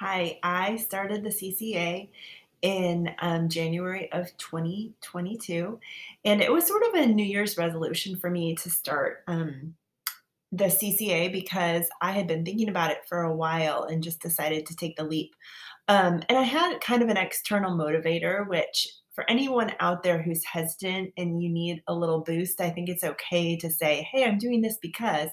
Hi, I started the CCA in um, January of 2022, and it was sort of a New Year's resolution for me to start um, the CCA because I had been thinking about it for a while and just decided to take the leap. Um, and I had kind of an external motivator, which for anyone out there who's hesitant and you need a little boost, I think it's okay to say, Hey, I'm doing this because.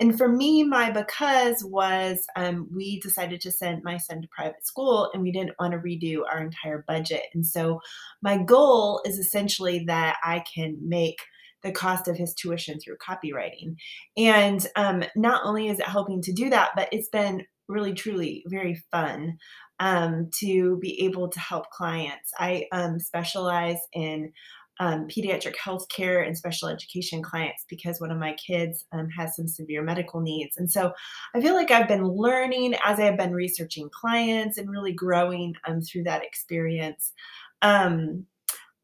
And for me, my because was um, we decided to send my son to private school and we didn't want to redo our entire budget. And so my goal is essentially that I can make the cost of his tuition through copywriting. And um, not only is it helping to do that, but it's been really, truly very fun um, to be able to help clients. I um, specialize in um, pediatric health care and special education clients because one of my kids um, has some severe medical needs. And so I feel like I've been learning as I have been researching clients and really growing um, through that experience. Um,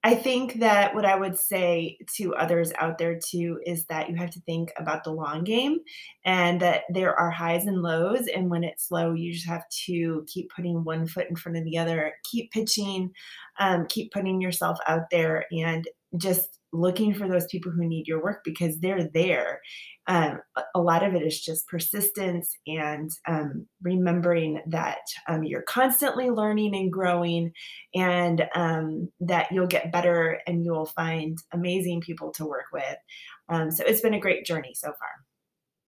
I think that what I would say to others out there too is that you have to think about the long game and that there are highs and lows. And when it's low, you just have to keep putting one foot in front of the other, keep pitching, um, keep putting yourself out there, and just looking for those people who need your work because they're there. Um, a lot of it is just persistence and um, remembering that um, you're constantly learning and growing, and um, that you'll get better and you'll find amazing people to work with. Um, so it's been a great journey so far.